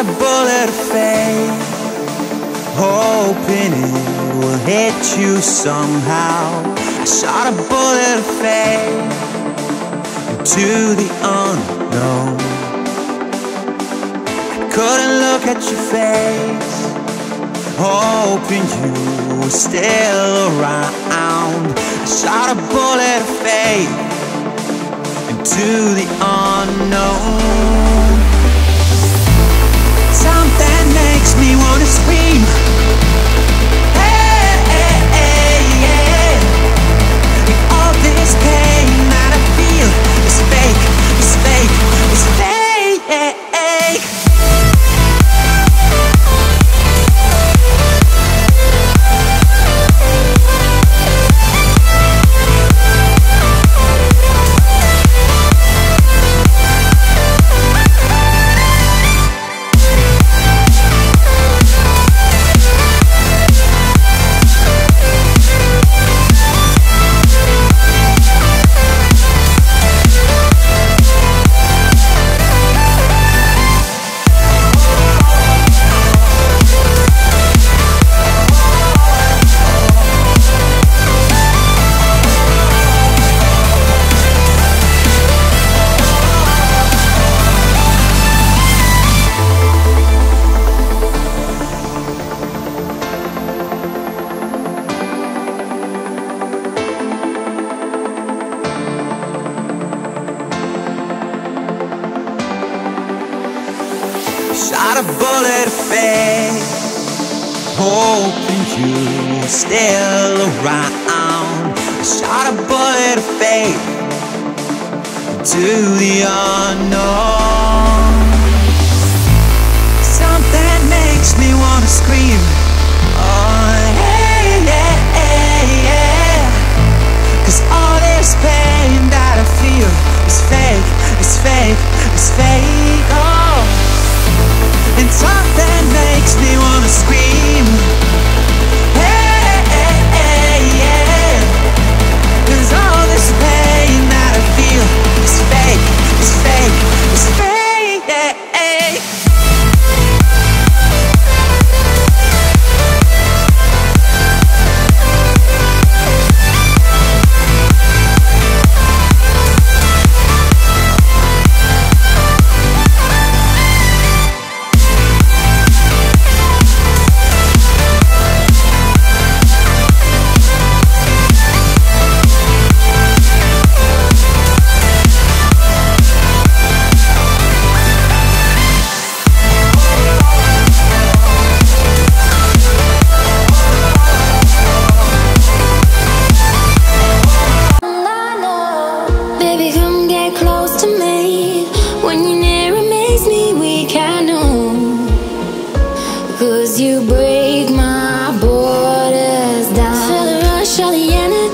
a bullet of fate, hoping it will hit you somehow. I shot a bullet of fate into the unknown. I couldn't look at your face, hoping you were still around. I shot a bullet of fate into the unknown. Shot a bullet of fate, hoping you were still around. Shot a bullet of fate to the unknown. Something makes me wanna scream. Oh,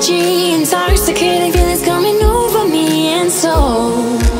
energy, intoxicating feelings coming over me and so.